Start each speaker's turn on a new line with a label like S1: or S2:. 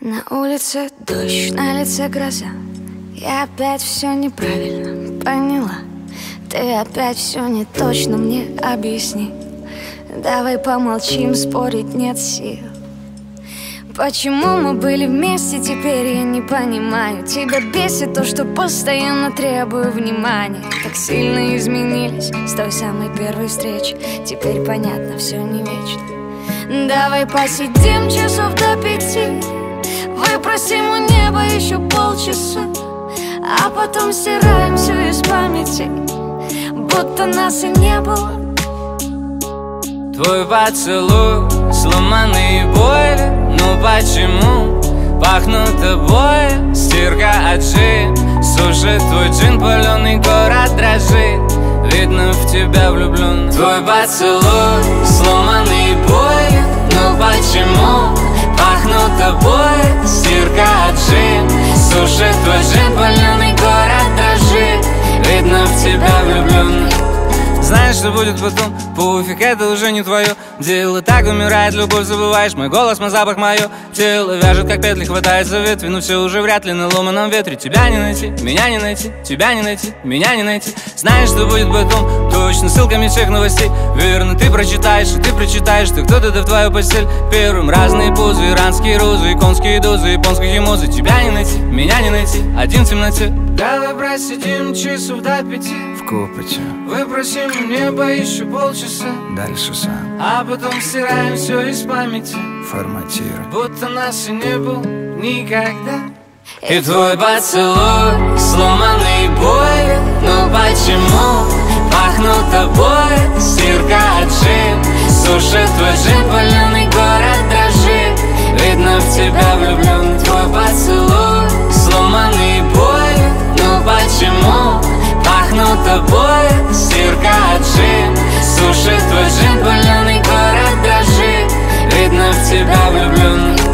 S1: На улице дождь, на лице гроза. Я опять все неправильно поняла. Ты опять все не точно мне объясни. Давай помолчим, спорить нет сил. Почему мы были вместе, теперь я не понимаю. Тебя бесит то, что постоянно требую внимания. Так сильно изменились с той самой первой встречи. Теперь понятно, все не вечно. Давай посидим часов до пяти Выпросим у неба еще полчаса А потом стираем все из памяти Будто нас и не было.
S2: Твой поцелуй, сломанные боли Ну почему пахнут тобой Стирка от джин Сушит твой джин, паленый город дрожит. Видно в тебя влюблен Твой поцелуй, сломанные Сушит твой джин, город дрожит Видно в тебя влюблен знаешь, что будет потом? Пуфик, это уже не твое дело. Так умирает любовь, забываешь мой голос, мой запах, мое тело Вяжет, как петли, хватает за ветви. Но все уже вряд ли на ломаном ветре. Тебя не найти, меня не найти, тебя не найти, меня не найти. Знаешь, что будет потом? Точно, ссылками всех новостей Верно, ты прочитаешь, и ты прочитаешь Ты кто-то да в твою постель первым. Разные позы, иранские розы, иконские дозы Японских эмоций Тебя не найти, меня не найти, один в темноте Давай просидим часов до пяти.
S3: В копоте
S2: Выпросим у неба еще полчаса.
S3: Дальше сам
S2: А потом стираем все из памяти.
S3: Форматируй
S2: Будто нас и не было никогда. И твой поцелуй, сломанный бой Ну почему пахнут тобой? Стирка от джин Сушит твой джин, паленый город дрожит. Видно в тебя влюблен c'est par le bleu